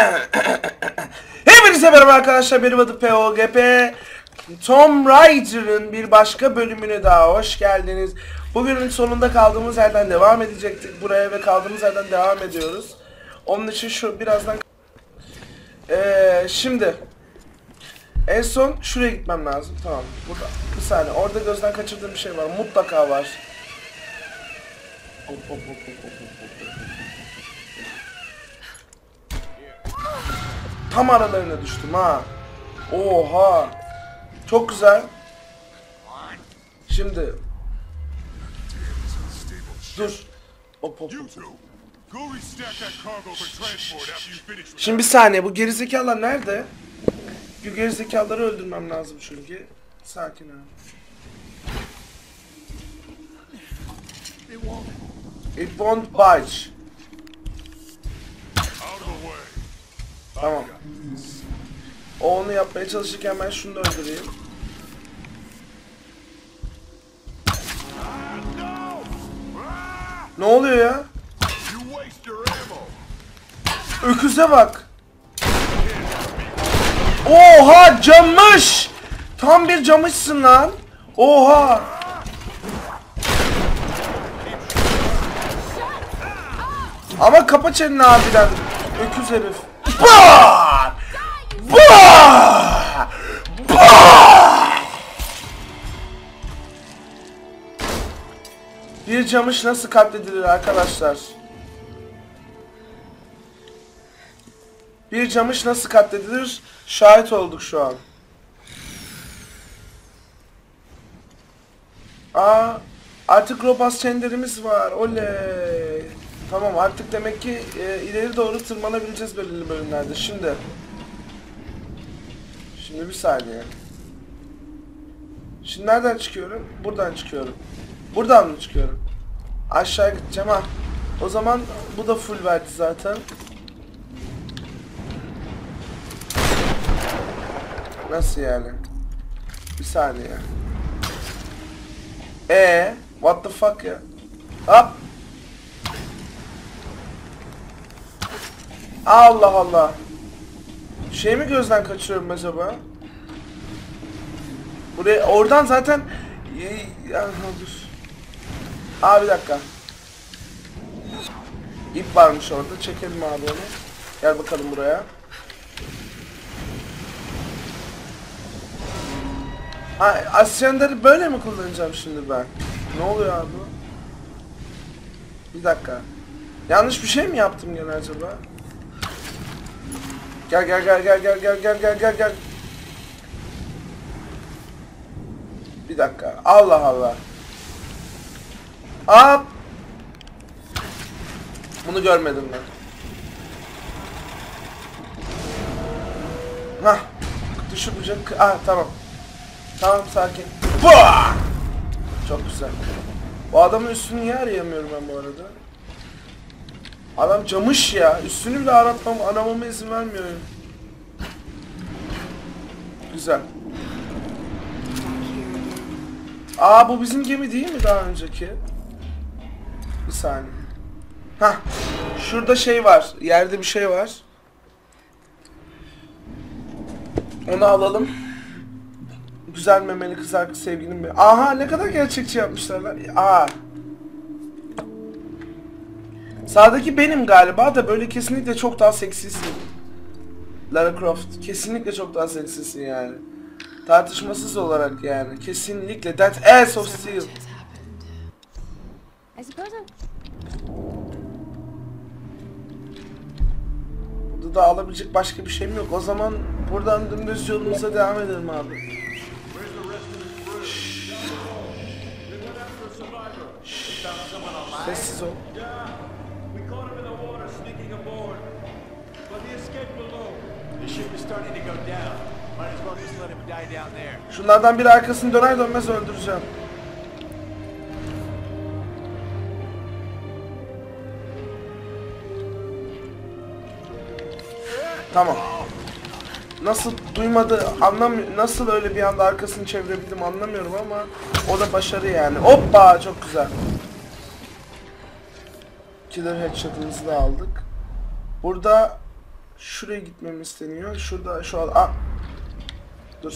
Hepinize merhaba arkadaşlar benim adım POGP Tomb Raider'ın bir başka bölümüne daha hoş geldiniz. Bugünün sonunda kaldığımız yerden devam edecektik buraya ve kaldığımız yerden devam ediyoruz. Onun için şu birazdan ee, şimdi en son şuraya gitmem lazım. Tamam. Burada bir saniye. Orada gözden kaçırdığım bir şey var. Mutlaka var. Hop, hop, hop, hop, hop, hop, hop. Tam aralarına düştüm ha. Oha. Çok güzel. Şimdi. Dur. Hop hop Şimdi bir saniye bu gerizekalılar nerede? Bu gerizekalıları öldürmem lazım çünkü. Sakin abi. It won't budge. Tamam. O onu yapmaya çalışırken ben şunu da öldüreyim. Ne oluyor ya? Öküze bak. Oha camış. Tam bir camışsın lan. Oha. Ama kapa çeneni abiden. Öküz herif. Bah! Bah! Bah! Bir camış nasıl katledilir arkadaşlar? Bir camış nasıl katledilir? Şahit olduk şu an. Aa, artık robot çenderimiz var. Oley. Tamam artık demek ki e, ileri doğru tırmanabileceğiz belirli bölümlerde. Şimdi. Şimdi bir saniye. Şimdi nereden çıkıyorum? Buradan çıkıyorum. Buradan mı çıkıyorum? Aşağı gideceğim ha. O zaman bu da full verdi zaten. Nasıl yani? Bir saniye. E what the fuck ya? Hop. Allah Allah. Şey mi gözden kaçırıyorum acaba? Buraya oradan zaten Ee, Aha, dur. Aa bir dakika. İp varmış orada. Çekelim abi onu. Gel bakalım buraya. Ha, asyenleri böyle mi kullanacağım şimdi ben? Ne oluyor abi? Bir dakika. Yanlış bir şey mi yaptım gene acaba? Gel gel gel gel gel gel gel gel gel gel. Bir dakika. Allah Allah. Hop. Bunu görmedim ben. Hah. Düşürecek. Ah tamam. Tamam sakin. Çok güzel. Bu adamın üstünü niye arayamıyorum ben bu arada? Adam camış ya. Üstünü bile aratmam, aramama izin vermiyor. Güzel. Aa bu bizim gemi değil mi daha önceki? Bir saniye. Hah. Şurada şey var. Yerde bir şey var. Onu alalım. Güzel memeli kız sevgilim. Aha ne kadar gerçekçi yapmışlar lan. Aa. Sağdaki benim galiba da böyle kesinlikle çok daha seksisin. Lara Croft kesinlikle çok daha seksisin yani. Tartışmasız olarak yani. Kesinlikle. That ass of steel. Burada da alabilecek başka bir şeyim yok. O zaman buradan dümdüz yolumuza devam edelim abi. Sessiz ol. Şunlardan biri arkasını döner dönmez öldüreceğim. Tamam. Nasıl duymadı anlam nasıl öyle bir anda arkasını çevirebildim anlamıyorum ama o da başarı yani. Hoppa çok güzel. Killer headshot'ımızı da aldık. Burada Şuraya gitmem isteniyor. Şurada şu an... Aa. Dur.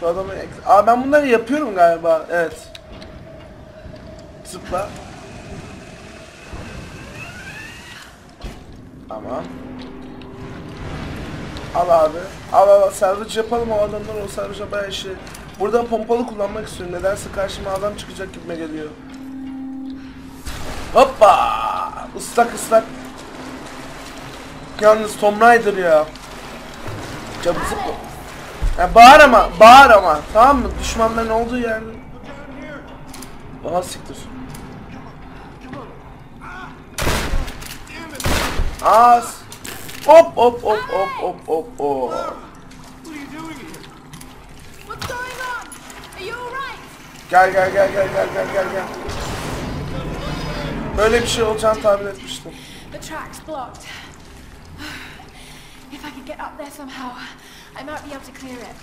Şu adamı... Aa ben bunları yapıyorum galiba. Evet. Zıpla. Tamam. Al abi. Al al salvage yapalım o adamlar o salvage'a bayağı işi. Burada pompalı kullanmak istiyorum. Nedense karşıma adam çıkacak gibime geliyor. Hoppa! Islak ıslak. Yalnız Tom Raider ya. Çabuk zıpla. Ya bağır ama, bağır ama. Tamam mı? Düşmanların olduğu yerde. Daha siktir. Az. Hop hop hop hop hop hop hop. Gel gel gel gel gel gel gel gel. Böyle bir şey olacağını tahmin etmiştim. The track's blocked. If I could get up there somehow, I might be able to clear it.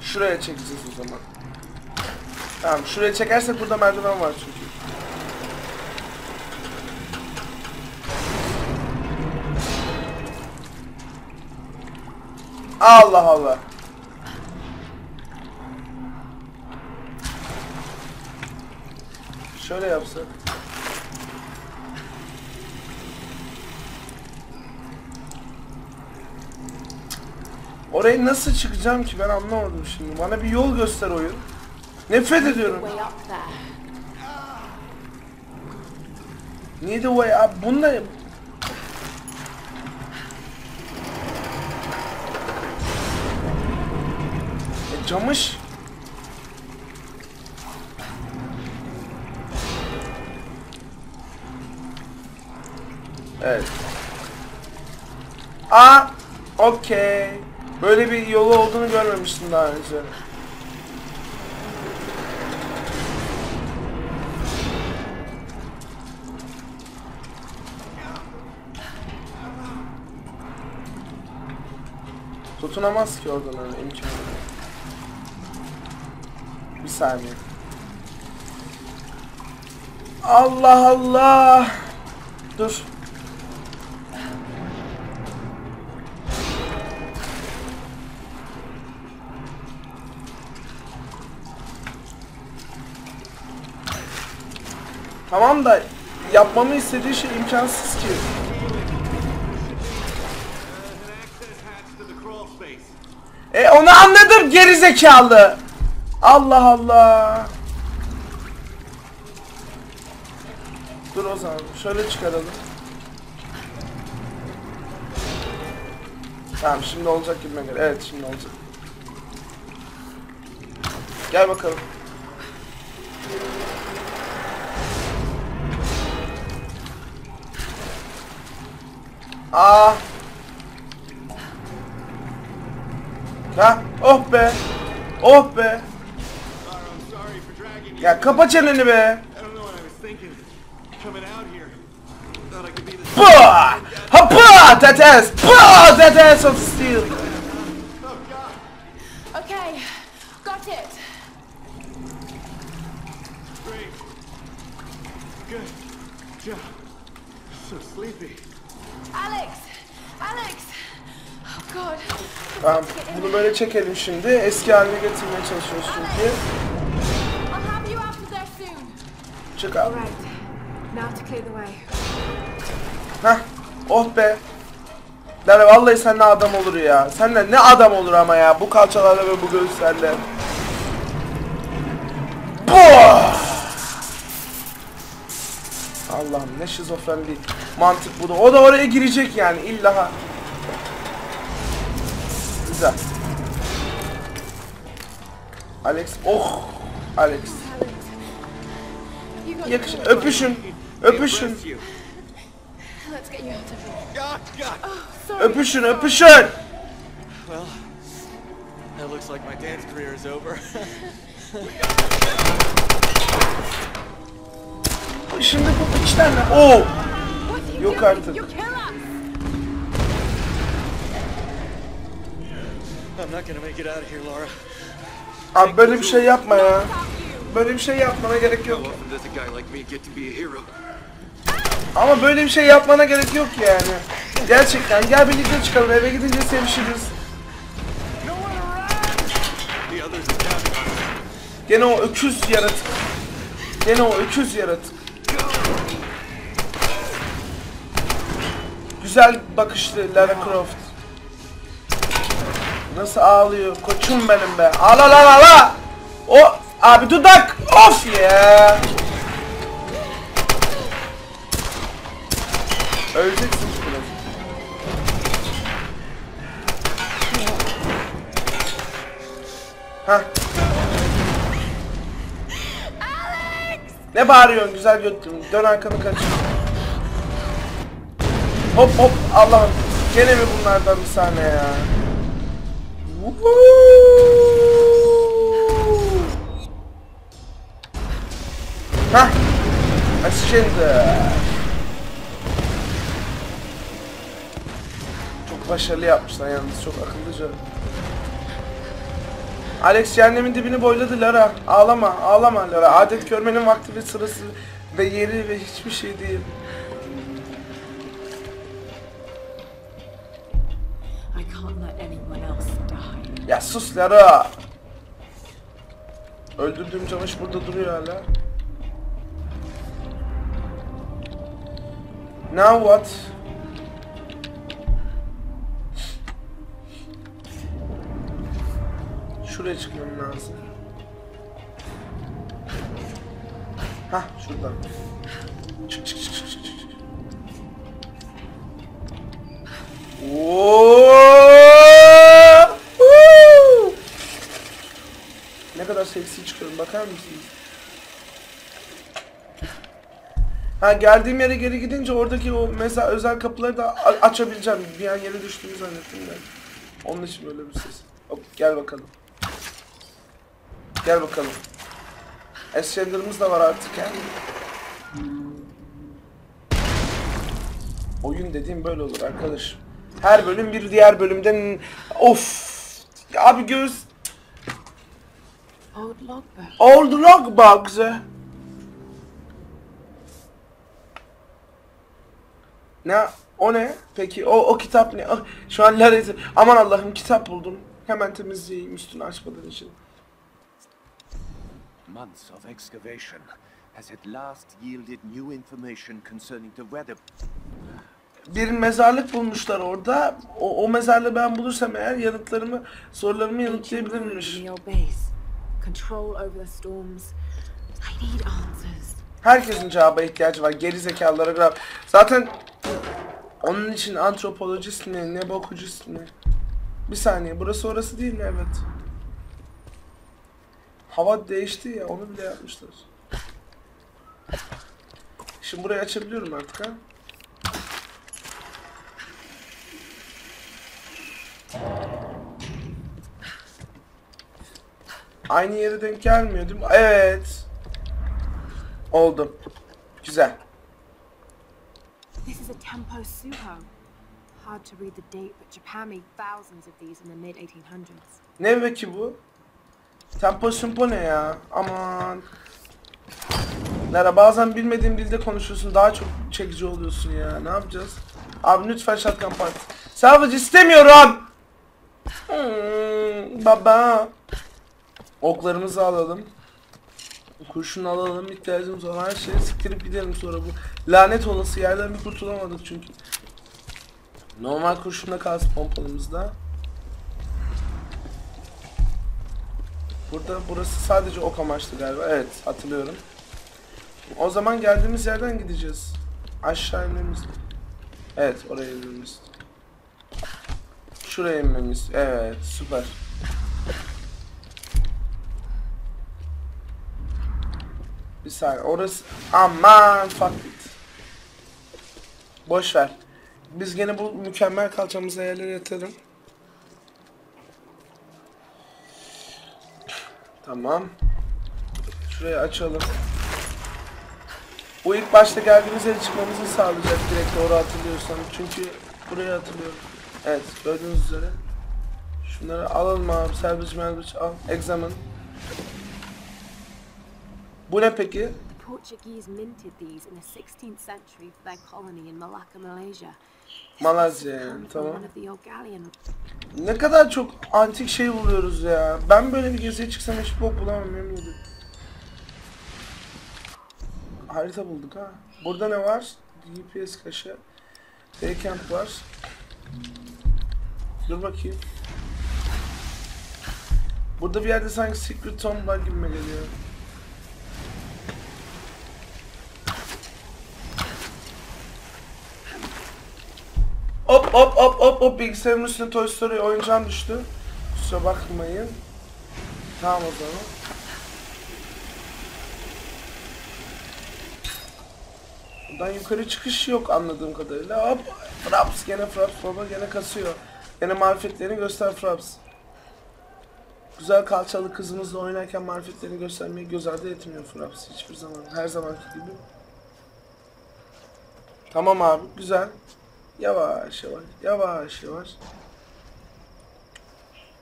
Şuraya çekeceğiz o zaman. Tamam şuraya çekersek burada merdiven var çünkü. Allah Allah. Şöyle yapsak. Oraya nasıl çıkacağım ki ben anlamadım şimdi. Bana bir yol göster oyun. Nefret ediyorum. Niye de way up? Bunda... E, camış. Evet. Aa, okey. Böyle bir yolu olduğunu görmemiştim daha önce. Tutunamaz ki oradan öyle imkanı. Bir saniye. Allah Allah. Dur. Tamam da yapmamı istediği şey imkansız ki. E onu anladım geri zekalı. Allah Allah. Dur o zaman şöyle çıkaralım. Tamam şimdi olacak gibi geliyor. Evet şimdi olacak. Gel bakalım. Aa. Ha, oh be. Oh be. Ya kapa çeneni be. Be the Bah! That ass! Bah! That ass of steel! Oh god. Okay, got it. Great. Good. job. So sleepy. Alex! Alex! Oh god. Tamam, bunu böyle çekelim şimdi. Eski haline getirmeye çalışıyoruz çünkü. Çık abi. Hah. Oh be. Lara vallahi sen ne adam olur ya. Sen de ne adam olur ama ya. Bu kalçalarla ve bu göğüslerle. Allah'ım ne şizofren bir mantık bu da. O da oraya girecek yani illa. Güzel. Alex, oh! Alex. Yakış öpüşün. Öpüşün. Öpüşün, öpüşün. Well, that looks like my dance career is over. Şimdi bu içten ne? You Yok artık. Abi böyle bir şey yapma ya. Böyle bir şey yapmana gerek yok. Ama böyle bir şey yapmana gerek yok yani. Gerçekten gel birlikte çıkalım eve gidince sevişiriz. Gene o öküz yaratık. Gene o öküz yaratık. Güzel bakışlı Lara Croft. Nasıl ağlıyor koçum benim be. Ağla lan ağla. O abi dudak. Of ya. Öleceksin biraz. Hah. Ne bağırıyorsun güzel göttüm. Dön arkanı kaç. Hop hop Allah'ım. Gene mi bunlardan bir sahne ya? Hah. Ha şimdi. Çok başarılı yapmışlar yalnız çok akıllıca. Alex cehennemin dibini boyladı Lara. Ağlama, ağlama Lara. Adet görmenin vakti ve sırası ve yeri ve hiçbir şey değil. Ya sus Lara. Öldürdüğüm camış burada duruyor hala. Now what? Şuraya çıkmam lazım. Hah şuradan. Çık çık çık çık. çık. Oo! Woo! Ne kadar seksi çıkıyorum bakar mısınız? Ha geldiğim yere geri gidince oradaki o mesela özel kapıları da açabileceğim. Bir an yere düştüğümü zannettim ben. Onun için böyle bir ses. Hop gel bakalım. Gel bakalım. Ascender'ımız da var artık yani. Oyun dediğim böyle olur arkadaş. Her bölüm bir diğer bölümden of abi göz Old logbook. Old Logbugs. Ne? O ne? Peki o o kitap ne? Ah, Şu an lanet. Aman Allah'ım kitap buldum. Hemen temizleyeyim üstünü açmadan için. Months of excavation has at last yielded new information concerning the weather. Bir mezarlık bulmuşlar orada. O, o mezarlığı ben bulursam eğer yanıtlarımı, sorularımı yanıtlayabilirmiş. in base. Control over the storms. I need answers. Herkesin cevaba ihtiyacı var. Geri zekalılara graf. Zaten onun için antropolojist mi, ne bokujist mi? Bir saniye, burası orası değil mi? Evet. Hava değişti ya, onu bile yapmışlar. Şimdi burayı açabiliyorum artık ha. Aynı yere denk gelmiyor değil mi? Evet. Oldu. Güzel. This is a Tempo Suho. Hard to read the date, but Japan made thousands of these in the mid 1800s. Ne peki bu? Tempo simpo ne ya? Aman. Lara bazen bilmediğim dilde konuşuyorsun daha çok çekici oluyorsun ya. Ne yapacağız? Abi lütfen shotgun party. Salvage istemiyorum. Hmm, baba. Oklarımızı alalım. Kurşun alalım. ihtiyacımız olan her şeyi siktirip gidelim sonra bu. Lanet olası yerden bir kurtulamadık çünkü. Normal kurşunla kalsın pompalımızda. Burada burası sadece ok amaçlı galiba. Evet hatırlıyorum. O zaman geldiğimiz yerden gideceğiz. Aşağı inmemiz. Evet oraya inmemiz. Şuraya inmemiz. Evet süper. Saniye orası aman fuck it. Boş ver. Biz gene bu mükemmel kalçamızı yerlere yatalım. Tamam. Şurayı açalım. Bu ilk başta geldiğimiz yere çıkmamızı sağlayacak direkt doğru hatırlıyorsam. Çünkü burayı hatırlıyorum. Evet gördüğünüz üzere. Şunları alalım abi. Salvage melvage al. Examine. Bu ne peki? Portuguese minted these in the 16th century for their colony in Malacca, Malaysia. Malezya yani, Come from tamam. one of the old galleon Ne kadar çok antik şey buluyoruz ya. Ben böyle bir geziye çıksam hiç bok bulamam yemin ederim. Harita bulduk ha. Burada ne var? GPS kaşı. Baycamp var. Dur bakayım. Burada bir yerde sanki Secret Tomb var gibime geliyor. Hop hop hop hop hop bilgisayarımın üstüne Toy Story oyuncağım düştü. Kusura bakmayın. Tamam o zaman. Buradan yukarı çıkış yok anladığım kadarıyla. Hop Fraps gene Fraps baba gene kasıyor. Gene marifetlerini göster Fraps. Güzel kalçalı kızımızla oynarken marifetlerini göstermeyi göz ardı etmiyor Fraps hiçbir zaman. Her zamanki gibi. Tamam abi güzel. Yavaş yavaş yavaş yavaş.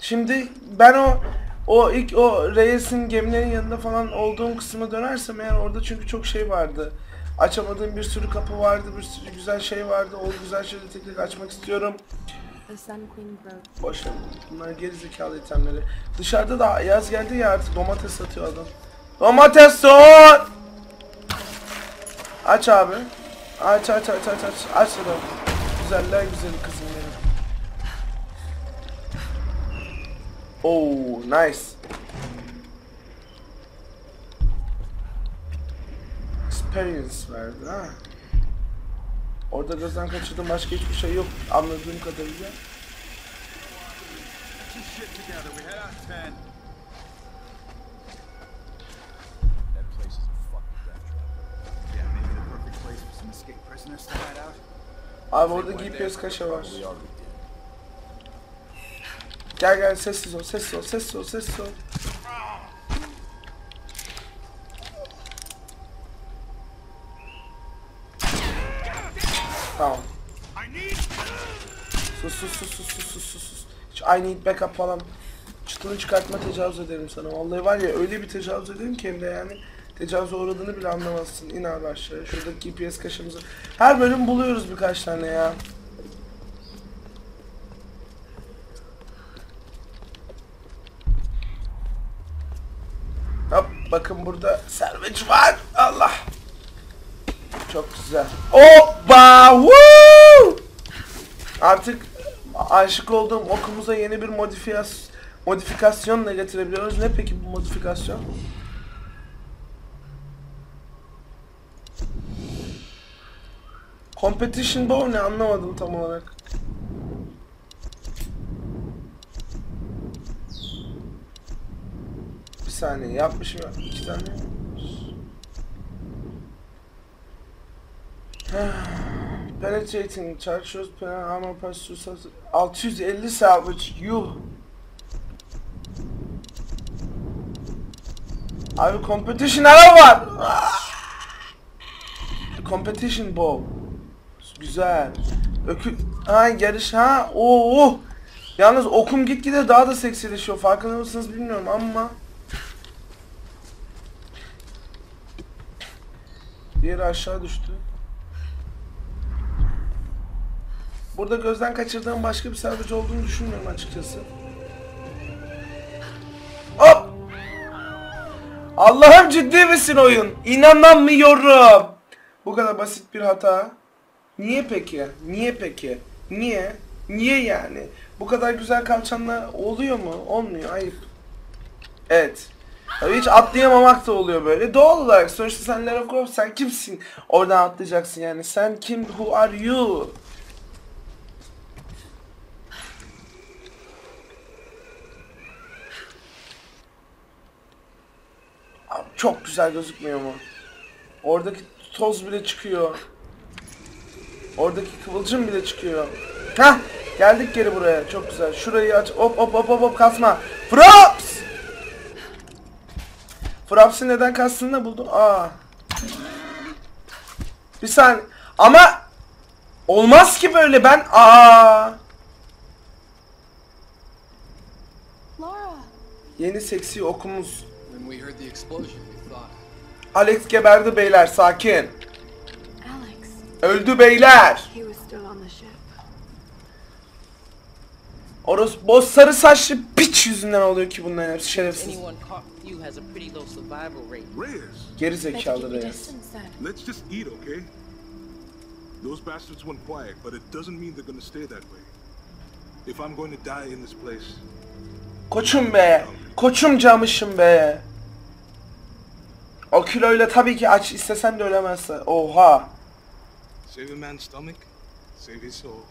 Şimdi ben o o ilk o Reyes'in gemilerin yanında falan olduğum kısma dönersem eğer orada çünkü çok şey vardı. Açamadığım bir sürü kapı vardı, bir sürü güzel şey vardı. O güzel şeyleri tek tek açmak istiyorum. Boş ver. Bunlar geri zekalı itemleri. Dışarıda da yaz geldi ya artık domates satıyor adam. Domates sor! Aç abi. Aç aç aç aç aç. Aç adam. Güzeller güzeli kızım benim. Oh nice. Experience verdi ha. Orada gözden kaçırdığım başka hiçbir şey yok anladığım kadarıyla. Abi orada GPS kaşa var. Gel gel sessiz ol, sessiz ol, sessiz ol, sessiz ol. Tamam. Sus sus sus sus sus sus sus sus. I need backup falan. Çıtını çıkartma tecavüz ederim sana. Vallahi var ya öyle bir tecavüz ederim ki hem de yani tecavüze uğradığını bile anlamazsın. İn abi aşağıya. Şuradaki GPS kaşımızı. Her bölüm buluyoruz birkaç tane ya. Hop bakın burada serveç var. Allah. Çok güzel. Hoppa! Woo! Artık aşık olduğum okumuza yeni bir modifiyas modifikasyonla getirebiliyoruz. Ne peki bu modifikasyon? Competition bow ne anlamadım tam olarak. Bir saniye yapmışım ya. iki tane. Penetrating charge shows penal armor pass to 650 salvage yuh. Abi competition ara var. Competition bow. Güzel. Ökü... Ha yarış ha. Oo. Yalnız okum gitgide daha da seksileşiyor. Farkında mısınız bilmiyorum ama. Diğeri aşağı düştü. Burada gözden kaçırdığım başka bir salvage olduğunu düşünmüyorum açıkçası. Hop! Allah'ım ciddi misin oyun? İnanamıyorum. Bu kadar basit bir hata. Niye peki? Niye peki? Niye? Niye yani? Bu kadar güzel kalçanla oluyor mu? Olmuyor. Ayıp. Evet. Tabii hiç atlayamamak da oluyor böyle. Doğal olarak sonuçta sen Lara Croft sen kimsin? Oradan atlayacaksın yani. Sen kim? Who are you? Abi çok güzel gözükmüyor mu? Oradaki toz bile çıkıyor. Oradaki kıvılcım bile çıkıyor. Hah! Geldik geri buraya. Çok güzel. Şurayı aç. Hop hop hop hop hop kasma. Fraps! Fraps'ı neden kastığını da buldum. Aa. Bir saniye. Ama olmaz ki böyle ben. Aa. Laura! Yeni seksi okumuz. Alex geberdi beyler sakin. Öldü beyler. Orası boz sarı saçlı piç yüzünden oluyor ki bunların hepsi şerefsiz. Geri zekalı Reyes. let's just eat, okay? Those bastards went quiet, but it doesn't mean they're gonna stay that way. If I'm going to die in this place, Koçum be. Koçum camışım be. O kiloyla tabii ki aç istesen de ölemezsin. Oha. Save a man's stomach, save his soul.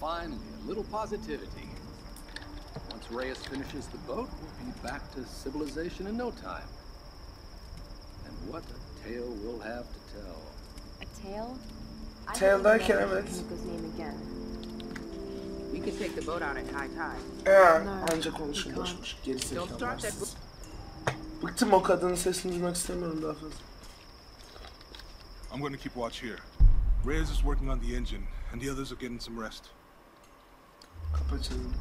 Finally, a little positivity. Once Reyes finishes the boat, we'll be back to civilization in no time. And what a tale we'll have to tell. A tail? I haven't derken evet. Kimiko's name again. We can take the boat out at high tide. Ee, No, anca konuşun boş boş. Geri Don't start that zekalı. Bıktım o kadının sesini duymak istemiyorum daha fazla. I'm going keep watch here. Reyes is working on the engine, and the others are getting some rest. Kapa çeneni.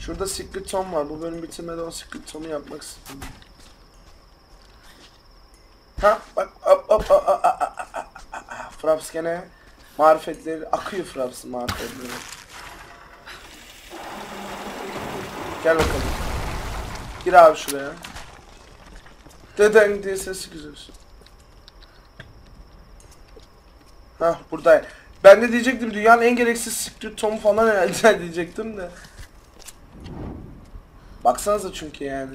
Şurada Secret Tom var. Bu bölüm bitirmeden o Secret Tom'u yapmak istiyorum. Ha bak hop hop hop. Fraps gene marifetleri akıyor Fraps'ın marifetleri. Gel bakalım. Gir abi şuraya. Deden diye ses çıkıyorsun. Hah buradayım. Ben de diyecektim dünyanın en gereksiz Secret Tom falan herhalde diyecektim de. Baksanıza çünkü yani.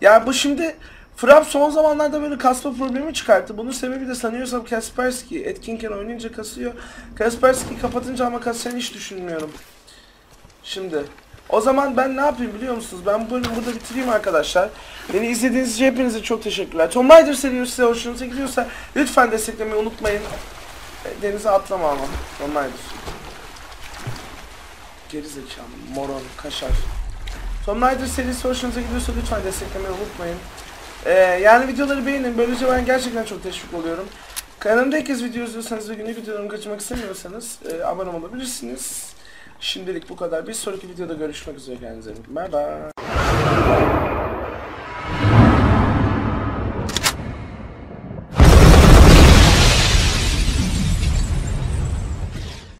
Ya bu şimdi Frap son zamanlarda böyle kasma problemi çıkarttı. Bunun sebebi de sanıyorsam Kaspersky. Etkinken oynayınca kasıyor. Kaspersky kapatınca ama kasacağını hiç düşünmüyorum. Şimdi o zaman ben ne yapayım biliyor musunuz? Ben bu bölümü burada bitireyim arkadaşlar. Beni izlediğiniz için hepinize çok teşekkürler. Tomb Raider serisi hoşunuza gidiyorsa lütfen desteklemeyi unutmayın. Denize atlama ama. Raider. Geri zekalı, moron, kaşar. Tomb Raider serisi hoşunuza gidiyorsa lütfen desteklemeyi unutmayın. Ee, yani videoları beğenin. Böylece ben gerçekten çok teşvik oluyorum. Kanalımda ilk kez video izliyorsanız ve günlük videolarımı kaçırmak istemiyorsanız e, abone olabilirsiniz. Şimdilik bu kadar. Bir sonraki videoda görüşmek üzere. Kendinize iyi bakın. Bye bye.